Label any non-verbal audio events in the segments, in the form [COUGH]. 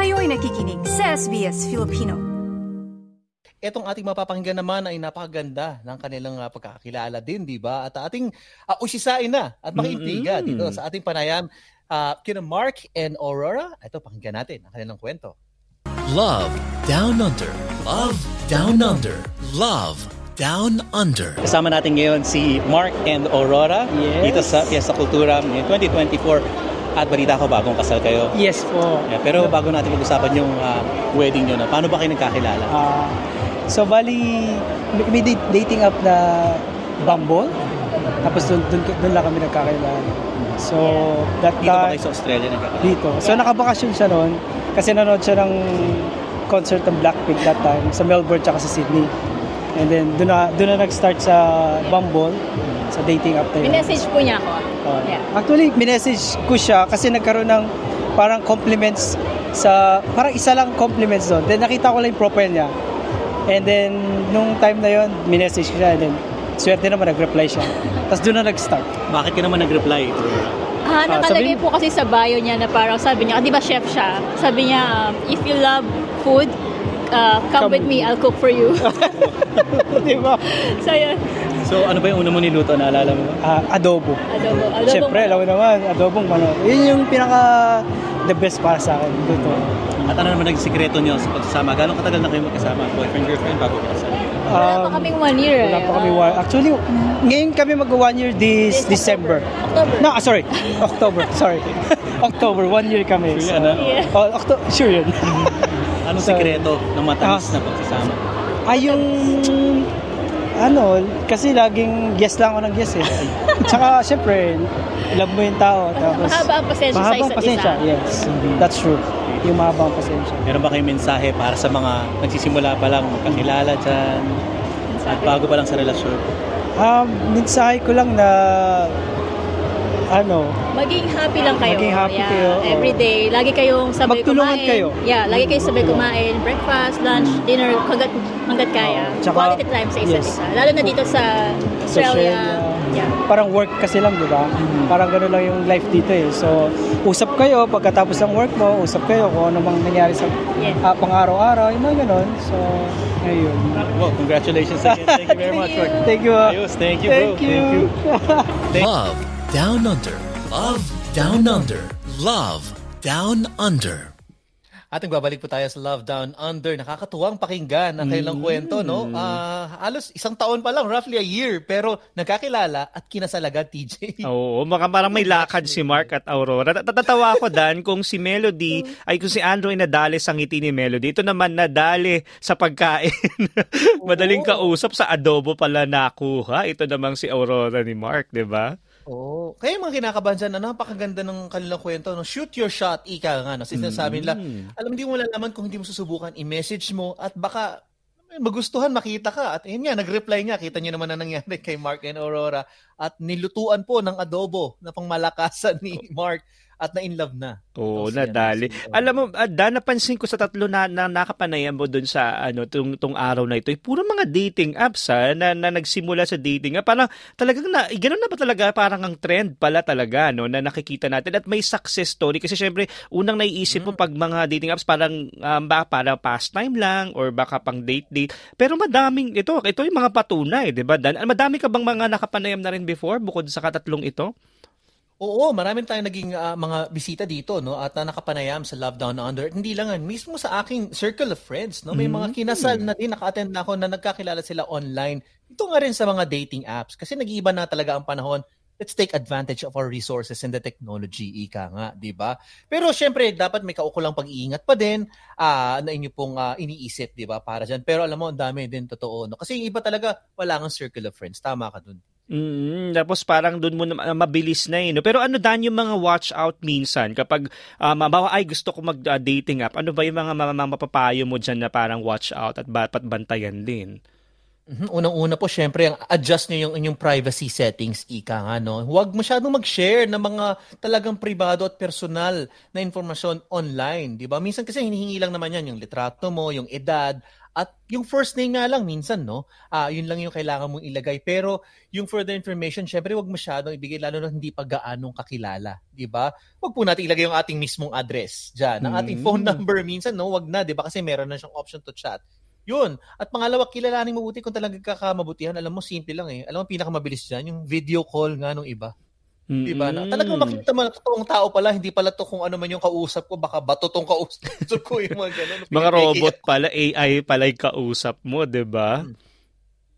Kayo'y nakikinig sa SBS Filipino. Etong ating mapapakinggan naman ay napakaganda ng kanilang uh, pagkakakilala din, di ba? At ating uh, usisain na at makiintiga mm-hmm. dito sa ating panayam uh, kina Mark and Aurora. Ito, pakinggan natin ang kanilang kwento. Love Down Under. Love Down Under. Love Down Under. Kasama natin ngayon si Mark and Aurora yes. dito sa Fiesta Cultura 2024. At balita ko, bagong kasal kayo. Yes po. Yeah, pero bago natin pag-usapan yung uh, wedding nyo na, paano ba kayo nagkakilala? Uh, so, bali, may dating app na Bumble. Tapos doon, doon, doon lang kami nagkakilala. So, that Dito ba kayo sa Australia nagkakilala? Dito. So, nakabakasyon siya noon kasi nanood siya ng concert ng Blackpink that time sa Melbourne tsaka sa Sydney. And then, doon na, doon na nag-start sa Bumble, sa dating app na yun. Minessage po niya ako. Uh, yeah. Actually, minessage ko siya kasi nagkaroon ng parang compliments sa, parang isa lang compliments doon. Then nakita ko lang yung profile niya. And then, nung time na yon minessage ko siya. And then, swerte naman, nag-reply siya. [LAUGHS] Tapos doon na nag-start. Bakit ka naman nag-reply? Ah, nakalagay uh, po kasi sa bio niya na parang sabi niya, ah, di ba chef siya? Sabi niya, um, if you love food, uh, come, come with me, I'll cook for you. [LAUGHS] di ba? So, yun. So, ano ba yung una mo niluto? Naalala mo? Uh, adobo. Adobo. adobo Siyempre, alam mo naman, adobong manok. Yun yung pinaka the best para sa akin. Luto. At ano naman naging sikreto niyo sa pagsasama? Gano'ng katagal na kayo magkasama? Boyfriend, girlfriend, bago kasal? Um, wala pa kaming one year. Wala pa kami one. Actually, ngayon kami mag one year this, this December. October. No, sorry. [LAUGHS] October. Sorry. [LAUGHS] October. One year kami. Sure so, yan, yeah. oh, October. Sure yun. [LAUGHS] Anong so, sikreto ng matamis uh, na pagsasama? Ay, yung ano, kasi laging guess lang ako ng guess eh. [LAUGHS] Tsaka, syempre, love mo yung tao. Tapos, mahaba ang pasensya mahaba sa isa't pasensya, isa. yes. That's true. Yung mahaba ang pasensya. Meron ba kayong mensahe para sa mga nagsisimula pa lang magkakilala dyan? At bago pa lang sa relasyon? Um, mensahe ko lang na ano, maging happy lang kayo. Maging happy yeah. kayo. Every day, lagi kayong sabay Magtulungan kumain. kayo. Yeah, lagi kayo sabay kumain, breakfast, lunch, dinner, hanggat hanggat kaya. Oh, tsaka, Quality time sa isa't yes. isa. Lalo na dito sa Australia. Yeah. Parang work kasi lang, di ba? Mm-hmm. Parang gano'n lang yung life dito eh. So, usap kayo pagkatapos ng work mo, usap kayo kung ano mang nangyari sa yeah. uh, pang-araw-araw, yung mga gano'n. So, ayun. Well, congratulations again. Thank you very [LAUGHS] much. For... Thank you. Ayos, thank you, thank bro. You. Thank you. [LAUGHS] Love Down Under. Love Down Under. Love Down Under. At babalik po tayo sa Love Down Under. Nakakatuwang pakinggan ang kanilang mm. kwento, no? Uh, halos isang taon pa lang, roughly a year, pero nagkakilala at kinasalaga, TJ. Oo, maka parang may lakad si Mark at Aurora. Natatawa ako, Dan, kung si Melody, ay kung si Andrew ay nadali sa ngiti ni Melody, ito naman nadali sa pagkain. [LAUGHS] Madaling kausap sa adobo pala nakuha. Ito namang si Aurora ni Mark, di ba? Oh, kaya mga kinakabahan dyan, na napakaganda ng kanilang kwento. No? Shoot your shot, ika nga. No? Sinasabi nila, mm. alam, hindi mo malalaman kung hindi mo susubukan, i-message mo at baka magustuhan, makita ka. At yun nga, nag-reply nga. Kita niyo naman na nangyari [LAUGHS] kay Mark and Aurora. At nilutuan po ng adobo na pangmalakasan ni Mark at na in love na. Oo, oh, nadali. Alam mo, uh, Dan, napansin ko sa tatlo na, na nakapanayam mo dun sa ano tung, tung araw na ito, eh, puro mga dating apps ha, na, na nagsimula sa dating. Ha, parang talagang na, ganun na ba talaga parang ang trend pala talaga no, na nakikita natin at may success story kasi syempre unang naiisip mo mm. pag mga dating apps parang um, ba para pastime lang or baka pang date date. Pero madaming ito, ito yung mga patunay, 'di ba? Dan, madami ka bang mga nakapanayam na rin before bukod sa katatlong ito? Oo, marami tayong naging uh, mga bisita dito no at uh, nakapanayam sa Love Down Under. Hindi lang yan, mismo sa aking circle of friends no, may mm-hmm. mga mm. kinasal na din naka-attend na ako na nagkakilala sila online. Ito nga rin sa mga dating apps kasi nag-iiba na talaga ang panahon. Let's take advantage of our resources and the technology, ika nga, 'di ba? Pero syempre, dapat may kaukulang pag-iingat pa din uh, na inyo pong uh, iniisip, 'di ba, para diyan. Pero alam mo, ang dami din totoo, no? Kasi yung iba talaga wala kang circle of friends. Tama ka dun. Mm, tapos parang doon mo na, mabilis na eh. No? Pero ano dan yung mga watch out minsan kapag um, bawa ay gusto ko mag-dating uh, app, ano ba yung mga, mapapayo mo dyan na parang watch out at dapat bantayan din? Mm-hmm. Unang-una po, syempre, ang adjust nyo yung inyong privacy settings, ika nga, no? Huwag masyadong mag-share ng mga talagang pribado at personal na informasyon online, di ba? Minsan kasi hinihingi lang naman yan, yung litrato mo, yung edad, At yung first name nga lang minsan, no? Ah, yun lang yung kailangan mong ilagay. Pero yung further information, syempre wag masyadong ibigay lalo na hindi pa gaanong kakilala, 'di ba? Wag po natin ilagay yung ating mismong address diyan. Ang ating Mm. phone number minsan, no, wag na, 'di ba? Kasi meron na siyang option to chat. Yun. At pangalawa, kilalanin mabuti kung talagang kakamabutihan. Alam mo, simple lang eh. Alam mo, pinakamabilis dyan, yung video call nga nung iba. Di ba? Na, talagang makita mo na totoong tao pala, hindi pala to kung ano man yung kausap ko, baka bato tong kausap ko yung mga ganun. Mga robot pala, AI pala yung kausap mo, di ba?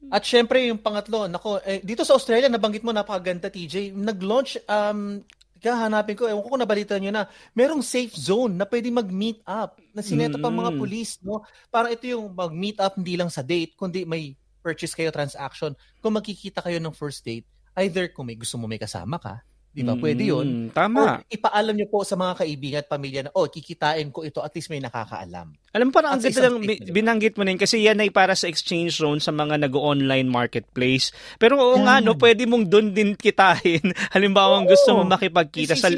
At syempre, yung pangatlo, nako, eh, dito sa Australia, nabanggit mo, napakaganda, TJ. Nag-launch, um, kahanapin ko, ewan ko kung nabalitan nyo na, merong safe zone na pwede mag-meet up. Na sineto pa mga Mm-mm. police, no? Parang ito yung mag-meet up hindi lang sa date, kundi may purchase kayo, transaction. Kung magkikita kayo ng first date, either kung may gusto mo may kasama ka, di ba? Pwede yun. Mm, O Tama. ipaalam nyo po sa mga kaibigan at pamilya na, oh, kikitain ko ito, at least may nakakaalam. Alam mo, parang ang ganda lang, binanggit mo na yun kasi yan ay para sa exchange zone sa mga nag-online marketplace. Pero oo nga, Yan. no, pwede mong doon din kitain. [LAUGHS] Halimbawa, ang gusto mo makipagkita sa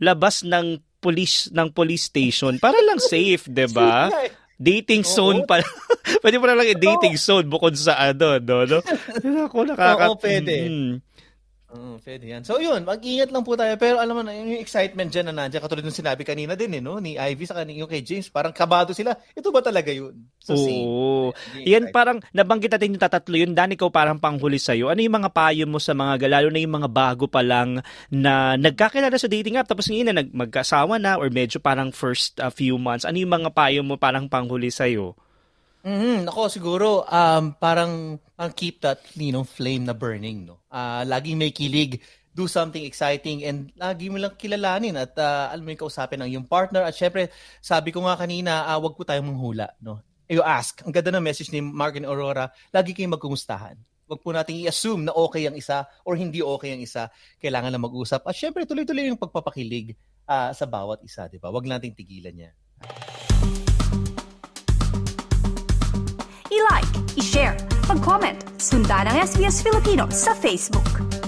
labas ng police ng police station para lang safe, 'di ba? [LAUGHS] Dating Oo. zone pa. [LAUGHS] pwede mo na lang i-dating zone bukod sa ano, no? no? Ako nakaka... Oo, pwede. Mm. Oo, pwede yan. So yun, mag-ingat lang po tayo. Pero alam mo na, yung excitement dyan na nandiyan, katulad ng sinabi kanina din, eh, no? ni Ivy sa kanina, yung kay James, parang kabado sila. Ito ba talaga yun? So, see. Oo. Hindi Yan parang nabanggit natin yung tatatlo yun. Dan, ikaw parang panghuli sa'yo. Ano yung mga payo mo sa mga, lalo na yung mga bago pa lang na nagkakilala sa dating app tapos ngayon na nag, magkasawa na or medyo parang first uh, few months. Ano yung mga payo mo parang panghuli sa'yo? Mhm, Ako siguro um parang ang keep that you know flame na burning no. Ah laging may kilig, do something exciting and lagi mo lang kilalanin at ah, alam mo yung kausapin ng yung partner at syempre sabi ko nga kanina ah, wag po tayong manghula no. You ask. Ang ganda ng message ni Mark and Aurora, lagi kayong magkumustahan. Wag po nating i-assume na okay ang isa or hindi okay ang isa. Kailangan lang mag-usap. At syempre tuloy-tuloy yung pagpapakilig ah, sa bawat isa, 'di ba? Wag nating tigilan 'yan. Mag-comment, sundan ang SBS Filipino sa Facebook.